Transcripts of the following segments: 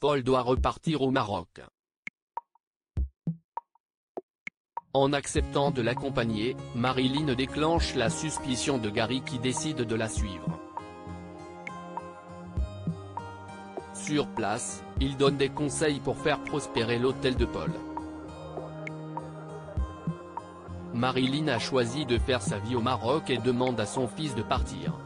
Paul doit repartir au Maroc. En acceptant de l'accompagner, Marilyn déclenche la suspicion de Gary qui décide de la suivre. Sur place, il donne des conseils pour faire prospérer l'hôtel de Paul. Marilyn a choisi de faire sa vie au Maroc et demande à son fils de partir.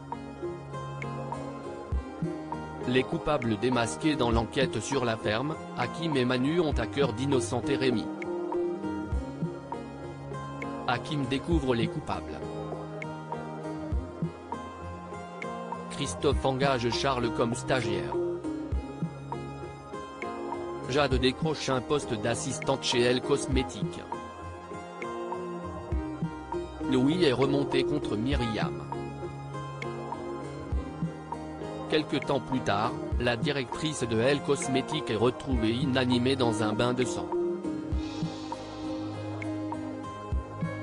Les coupables démasqués dans l'enquête sur la ferme, Hakim et Manu ont à cœur d'innocenter Rémi. Hakim découvre les coupables. Christophe engage Charles comme stagiaire. Jade décroche un poste d'assistante chez Elle Cosmétique. Louis est remonté contre Myriam. Quelque temps plus tard, la directrice de Elle Cosmétique est retrouvée inanimée dans un bain de sang.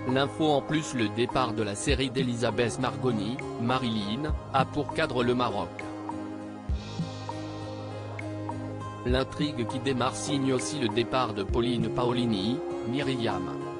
L'info en plus le départ de la série d'Elisabeth Margoni, Marilyn, a pour cadre le Maroc. L'intrigue qui démarre signe aussi le départ de Pauline Paolini, Myriam.